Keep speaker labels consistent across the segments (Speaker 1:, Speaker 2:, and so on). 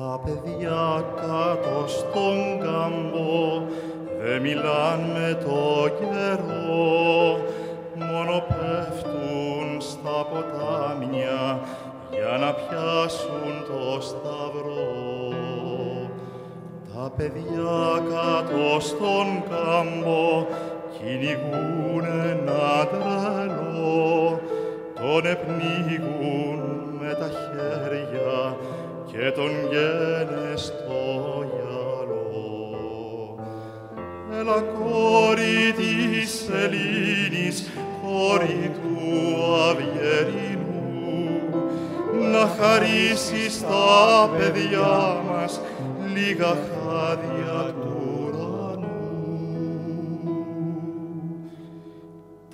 Speaker 1: Τα παιδιά κάτω στον κάμπο δε μιλάν με το καιρό. Μόνο πέφτουν στα ποτάμια για να πιάσουν το σταυρό. Τα παιδιά κάτω στον κάμπο κυνηγούν ένα τρελό, τον επνίγουν με τα χέρια και τον γένε στο γυαλό. Έλα κόρη της Ελλήνης, κόρη του Αυγερινού, να χαρίσεις τα παιδιά μας λίγα χάδια του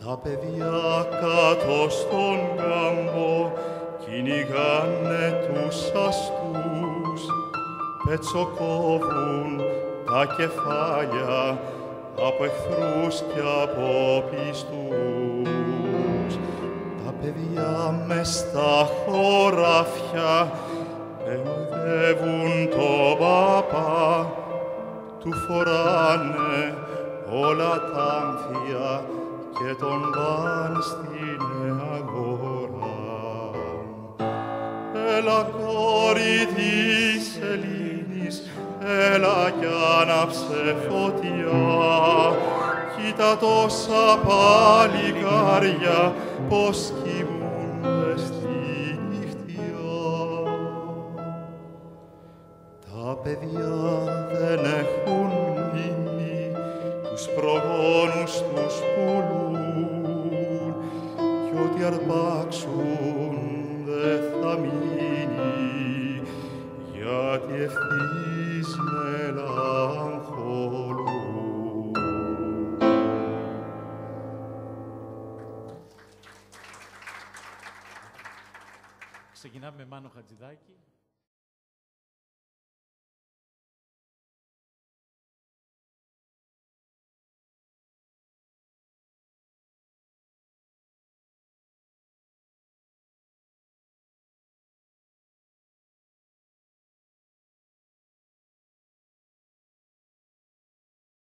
Speaker 1: Τα παιδιά κάτω στον κάμπο κυνηγάνε τους αστούς, πετσοκόβουν τα κεφάλια από εχθρούς και από πιστούς. Τα παιδιά μες στα χωράφια εουδεύουν το παπά, του φοράνε όλα τα άνθια και τον παν στην Έλα κόρη της Ελλήνης, έλα κι άναψε φωτιά, κοίτα τόσα παλικάρια πως κοιμούνται στη νυχτιά. Τα παιδιά δεν έχουν μνήμη, τους προγόνους τους πουλούν κι ό,τι αρπάξουν δε θα μείνει γιατί ευθύς μελαγχολούν.
Speaker 2: Ξεκινάμε με Μάνο Χατζηδάκη.